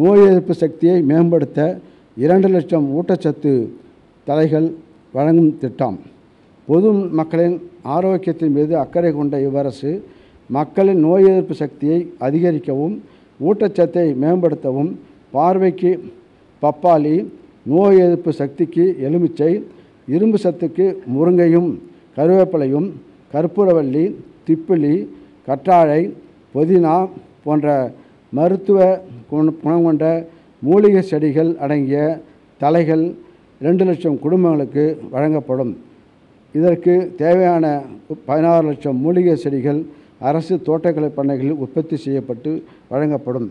நோய் எதிர்ப்பு சக்தியை மேம்படுத்த இரண்டு லட்சம் ஊட்டச்சத்து தலைகள் வழங்கும் திட்டம். பொது மக்களின் ஆரோக்கியத்தின் மீது அக்கறை கொண்ட இவ்வரசு மக்களின் நோய் எதிர்ப்பு சக்தியை அதிகரிக்கவும் ஊட்டச்சத்தை மேம்படுத்தவும் பார்வைக்கு பப்பாளி நோய் எதிர்ப்பு சக்திக்கு எலுமிச்சை இரும்பு சத்துக்கு முருங்கையும் கருவேப்பிலையும் கற்பூரவள்ளி திப்பிலி கற்றாழை புதினா போன்ற மருத்துவ குணம் கொண்ட மூலிகை செடிகள் அடங்கிய தலைகள் ரெண்டு லட்சம் குடும்பங்களுக்கு வழங்கப்படும். இதற்கு தேவையான பதினாறு லட்சம் மூலிகை செடிகள் அரசு தோட்டக்கலை பண்ணைகளில் உற்பத்தி செய்யப்பட்டு வழங்கப்படும்.